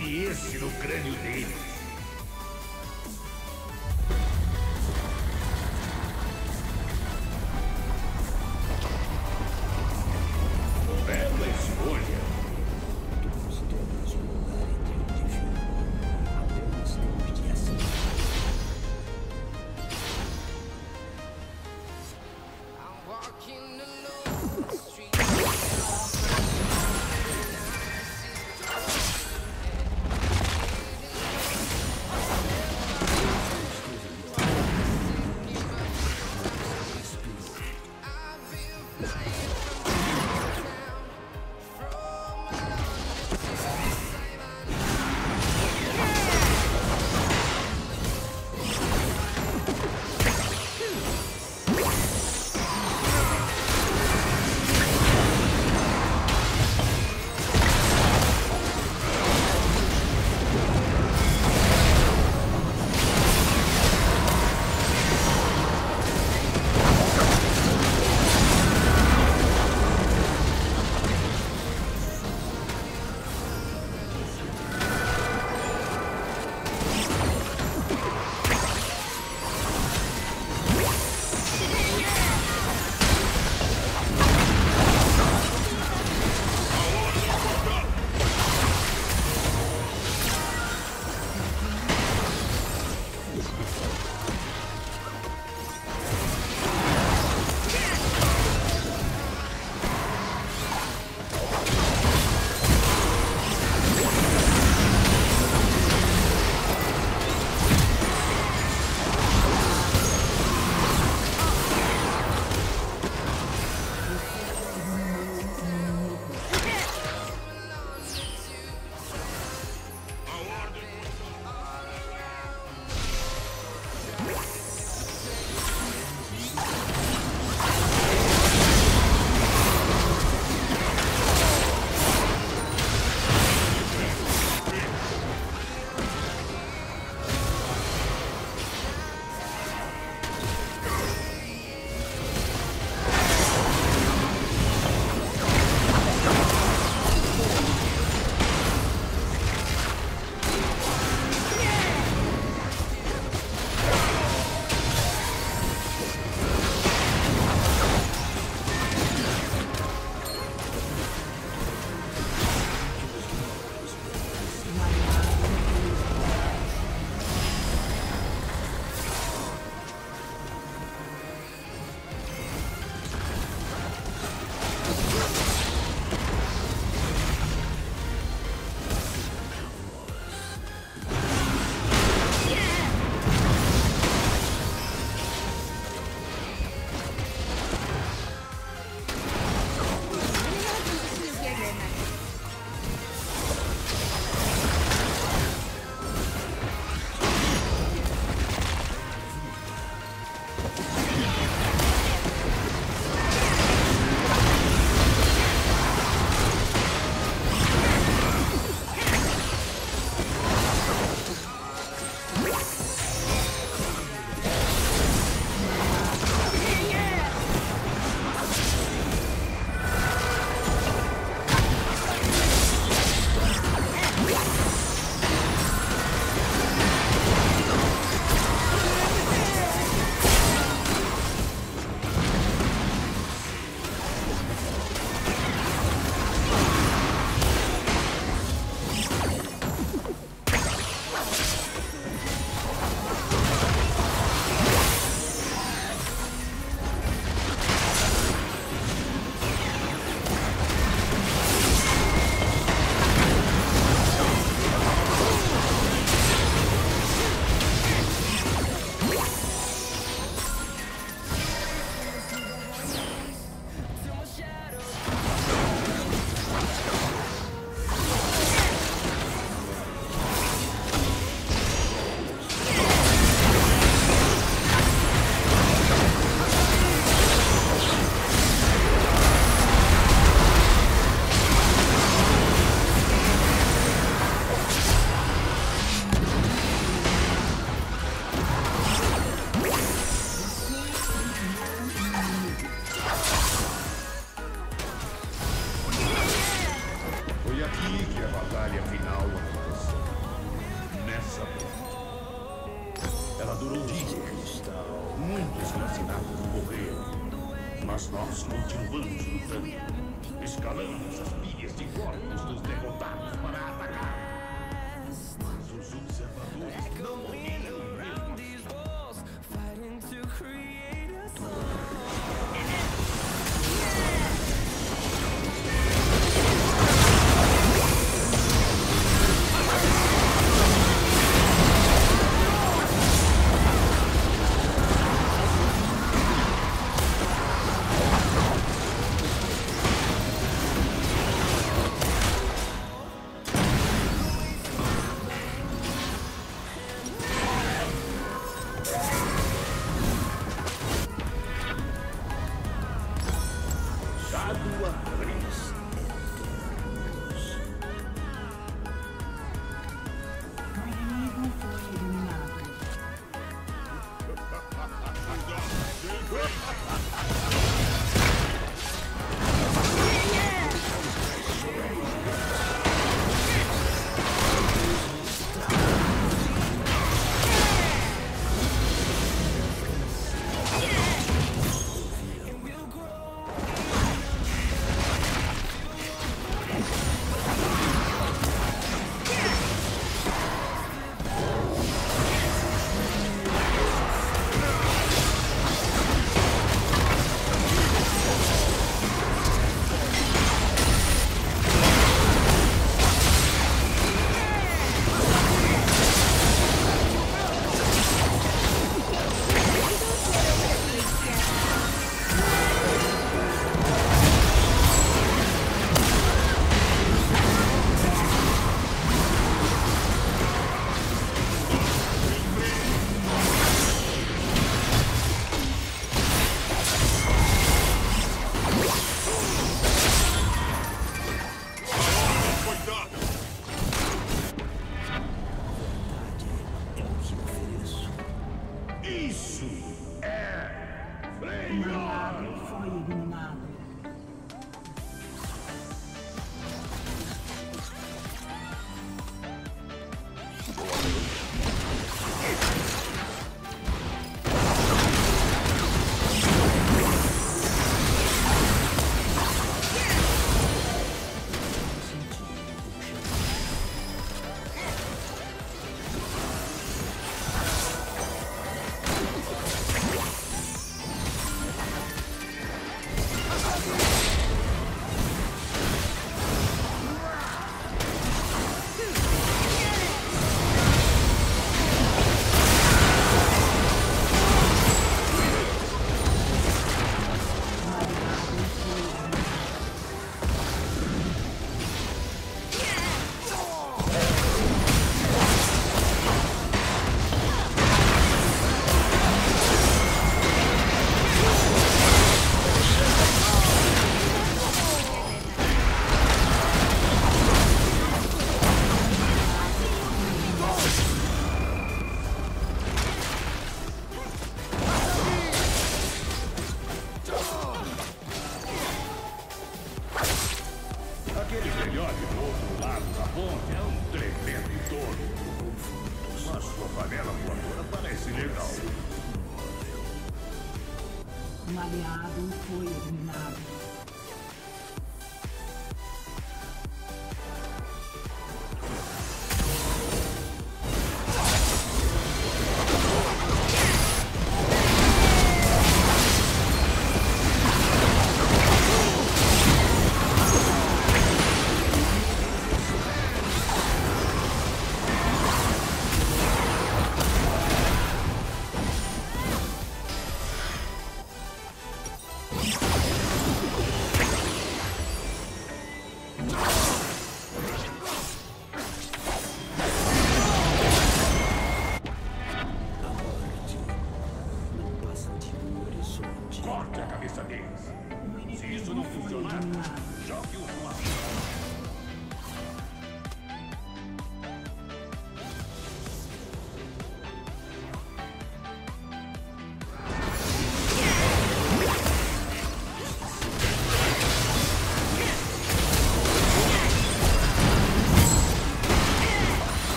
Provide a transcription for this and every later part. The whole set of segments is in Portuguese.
E esse no crânio dele.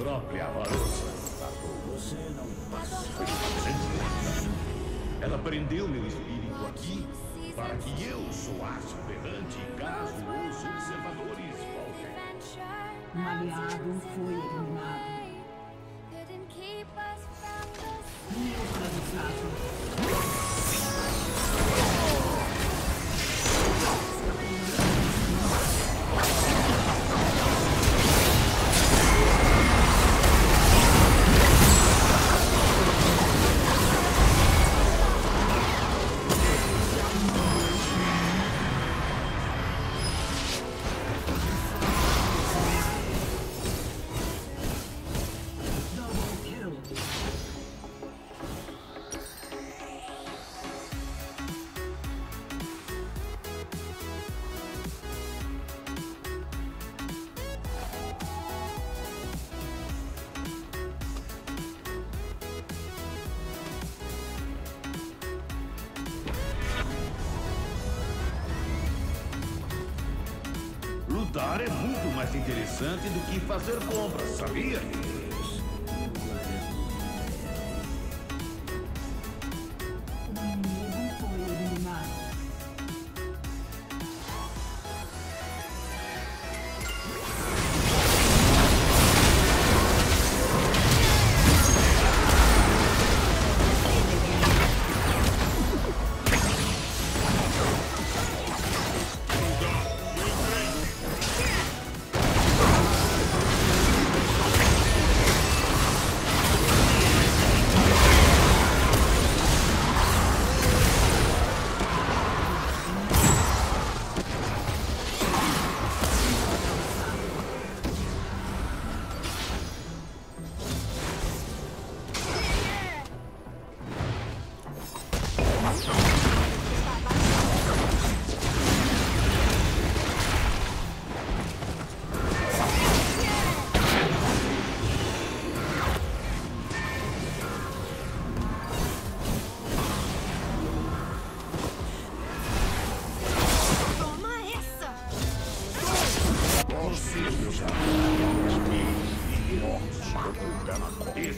Própria Avarosa matou Você não guerra. Ela prendeu meu espírito aqui para que eu soasse o berrante caso os observadores voltem. Um aliado foi eliminado. Neutralizado. É muito mais interessante do que fazer compras, sabia? だな。こいい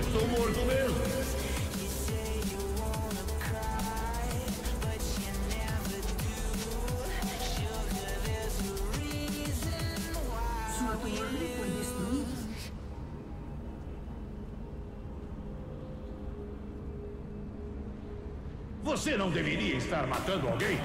Estou morto mesmo. Sua torre foi destruída. Você não deveria estar matando alguém?